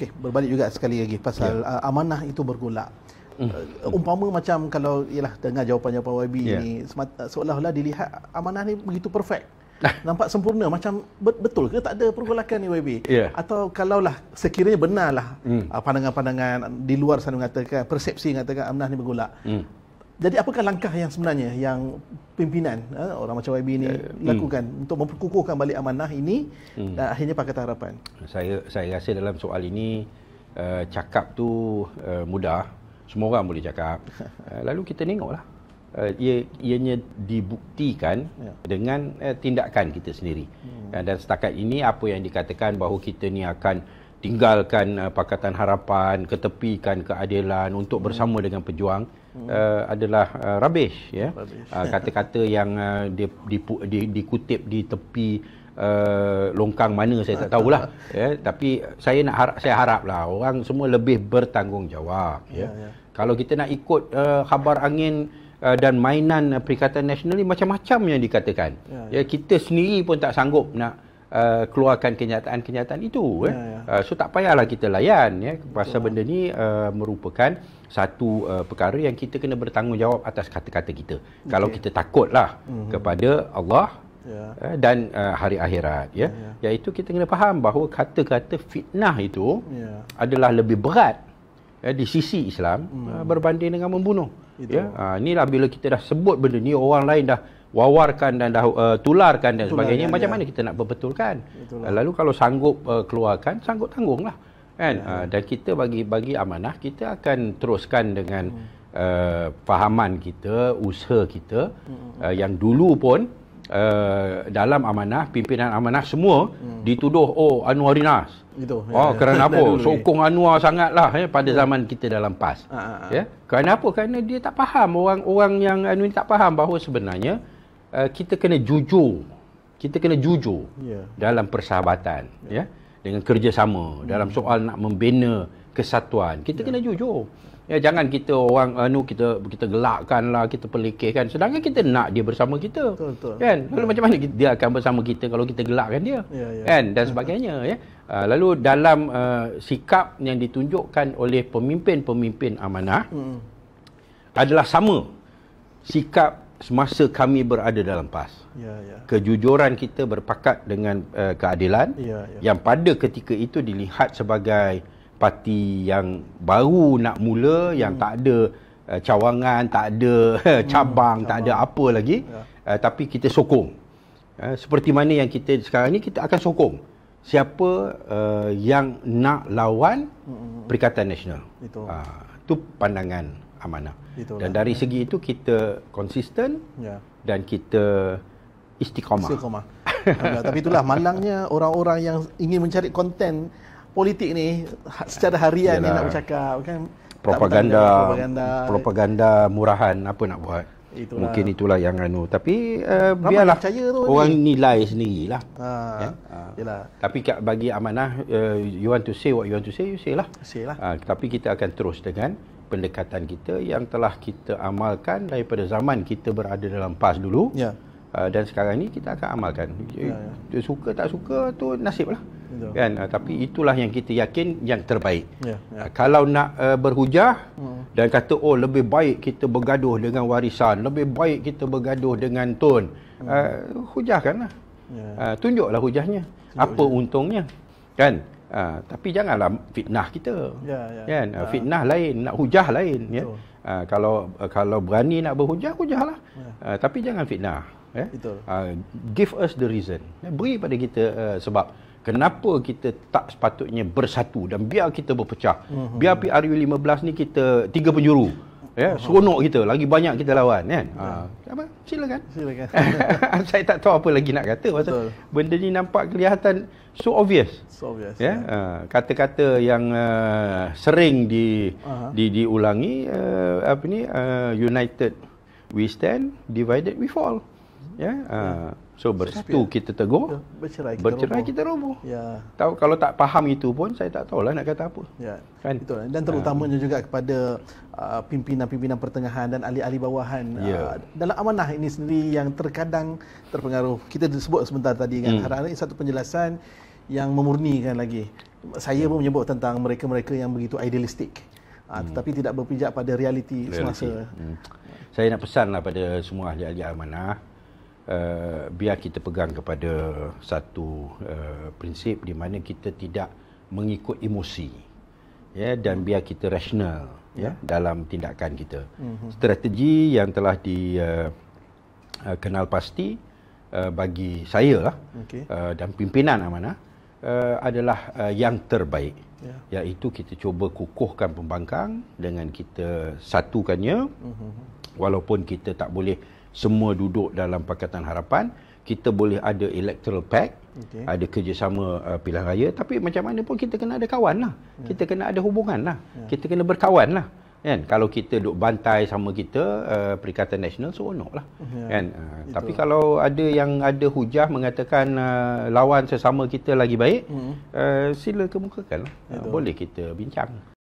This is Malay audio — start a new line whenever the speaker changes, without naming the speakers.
okey berbalik juga sekali lagi pasal yeah. uh, amanah itu bergolak. Mm. Uh, umpama macam kalau ialah dengar jawapan-jawapan YB yeah. ni seolah-olah dilihat amanah ni begitu perfect. Nampak sempurna macam betul ke tak ada pergolakan ni YB? Yeah. Atau kalaulah sekiranya benarlah mm. uh, pandangan-pandangan di luar sana mengatakan persepsi mengatakan amanah ni bergolak. Mm. Jadi apakah langkah yang sebenarnya yang pimpinan eh, orang macam YB ini lakukan hmm. untuk memperkukuhkan balik amanah ini hmm. dan akhirnya Pakatan Harapan?
Saya saya rasa dalam soal ini uh, cakap tu uh, mudah, semua orang boleh cakap. Uh, lalu kita tengoklah. Uh, ia ianya dibuktikan ya. dengan uh, tindakan kita sendiri. Hmm. Uh, dan setakat ini apa yang dikatakan bahawa kita ni akan tinggalkan uh, Pakatan Harapan, ketepikan keadilan untuk bersama hmm. dengan pejuang hmm. uh, adalah uh, rubbish ya. Uh, kata-kata yang uh, di, di, di, dikutip di tepi uh, longkang mana saya tak tahulah ya tapi saya nak harap saya haraplah orang semua lebih bertanggungjawab ya. ya, ya. Kalau kita nak ikut uh, khabar angin uh, dan mainan uh, Perikatan Nasional ni macam-macam yang dikatakan. Ya, ya. ya kita sendiri pun tak sanggup nak uh, keluarkan kenyataan-kenyataan itu ya, eh. ya. Uh, so tak payahlah kita layan ya pasal benda ni uh, merupakan satu uh, perkara yang kita kena bertanggungjawab atas kata-kata kita okay. kalau kita takutlah mm-hmm. kepada Allah ya. uh, dan uh, hari akhirat ya. ya ya iaitu kita kena faham bahawa kata-kata fitnah itu ya. adalah lebih berat ya, di sisi Islam mm. uh, berbanding dengan membunuh itu. ya uh, inilah bila kita dah sebut benda ni orang lain dah wawarkan dan dah uh, tularkan dan sebagainya macam ya. mana kita nak berbetulkan Itulah. lalu kalau sanggup uh, keluarkan sanggup tanggunglah kan ya. uh, dan kita bagi bagi amanah kita akan teruskan dengan hmm. uh, fahaman kita usaha kita hmm. uh, yang dulu pun uh, dalam amanah pimpinan amanah semua hmm. dituduh oh Anwar Rinas itu ya, oh ya. kerana apa sokong Anwar sangatlah ya pada ya. zaman kita dalam PAS ha, ha, ha. ya kerana apa kerana dia tak faham orang-orang yang anu tak faham bahawa sebenarnya uh, kita kena jujur kita kena jujur yeah. dalam persahabatan yeah. ya dengan kerjasama mm. dalam soal nak membina kesatuan kita yeah. kena jujur ya jangan kita orang anu uh, kita kita gelakkanlah kita pelikihkan sedangkan kita nak dia bersama kita betul, betul. kan lalu yeah. macam mana dia akan bersama kita kalau kita gelakkan dia yeah, yeah. kan dan sebagainya ya uh, lalu dalam uh, sikap yang ditunjukkan oleh pemimpin-pemimpin amanah mm. adalah sama sikap semasa kami berada dalam PAS. Ya, ya. Kejujuran kita berpakat dengan uh, keadilan ya, ya. yang pada ketika itu dilihat sebagai parti yang baru nak mula, yang hmm. tak ada uh, cawangan, tak ada hmm, cabang, hmm, tak ada apa lagi. Ya. Uh, tapi kita sokong. Uh, seperti mana yang kita sekarang ni, kita akan sokong. Siapa uh, yang nak lawan hmm. Perikatan Nasional. Itu. Uh, itu pandangan amanah. Itulah. Dan dari segi itu kita konsisten ya. dan kita istiqamah. Istiqamah.
Tapi itulah malangnya orang-orang yang ingin mencari konten politik ni ha, secara harian ni nak bercakap kan
propaganda propaganda propaganda murahan apa nak buat itulah. mungkin itulah yang anu tapi uh, biarlah tu orang ni. nilai sendirilah ha ya? yalah tapi bagi amanah uh, you want to say what you want to say you say lah say lah uh, tapi kita akan terus dengan pendekatan kita yang telah kita amalkan daripada zaman kita berada dalam PAS dulu ya. uh, dan sekarang ni kita akan amalkan ya, ya. suka tak suka tu nasib lah Betul. kan uh, tapi itulah yang kita yakin yang terbaik ya, ya. Uh, kalau nak uh, berhujah hmm. dan kata oh lebih baik kita bergaduh dengan warisan lebih baik kita bergaduh dengan tun hmm. uh, hujahkanlah ya. uh, tunjuklah hujahnya Tunjuk apa hujah. untungnya kan Ha, tapi janganlah fitnah kita. Ya, ya. Kan? Ha. Fitnah lain, nak hujah lain. Ya? Ha, kalau kalau berani nak berhujah, hujahlah. Ya. Ha, tapi jangan fitnah. Ya? Ha, give us the reason. Beri pada kita uh, sebab kenapa kita tak sepatutnya bersatu dan biar kita berpecah. Uh-huh. Biar PRU 15 ni kita tiga penjuru ya seronok kita lagi banyak kita lawan kan ha apa silakan silakan saya tak tahu apa lagi nak kata pasal Betul. benda ni nampak kelihatan so obvious so obvious ya, ya. Uh, kata-kata yang uh, sering di uh-huh. di diulangi uh, apa ni uh, united we stand divided we fall ya uh, So bersatu ya. kita tegur, ya. bercerai kita bercerai roboh. Kita roboh. Ya. Tahu kalau tak faham itu pun saya tak tahulah nak kata apa. Ya.
Kan? Itu dan terutamanya uh. juga kepada uh, pimpinan-pimpinan pertengahan dan ahli-ahli bawahan ya. uh, dalam amanah ini sendiri yang terkadang terpengaruh. Kita disebut sebentar tadi kan hmm. ini satu penjelasan yang memurnikan lagi. Saya pun menyebut tentang mereka-mereka yang begitu idealistik. Ha, tetapi tidak berpijak pada realiti, realiti. semasa. Hmm.
Saya nak pesanlah pada semua ahli-ahli amanah uh, biar kita pegang kepada satu uh, prinsip di mana kita tidak mengikut emosi ya dan biar kita rasional ya, ya dalam tindakan kita. Uh-huh. Strategi yang telah di uh, uh, kenal pasti uh, bagi saya lah okay. uh, dan pimpinan amanah uh, adalah uh, yang terbaik. Yeah. Iaitu kita cuba kukuhkan pembangkang dengan kita satukannya. Uh-huh. Walaupun kita tak boleh semua duduk dalam Pakatan Harapan, kita boleh ada electoral pact, okay. ada kerjasama uh, pilihan raya, tapi macam mana pun kita kena ada kawan lah. Yeah. Kita kena ada hubungan lah. Yeah. Kita kena berkawan lah. Kan? Kalau kita duduk bantai sama kita, uh, Perikatan Nasional seronok lah. Yeah. Kan? Uh, tapi kalau ada yang ada hujah mengatakan uh, lawan sesama kita lagi baik, mm. uh, sila kemukakan lah. Uh, boleh kita bincang.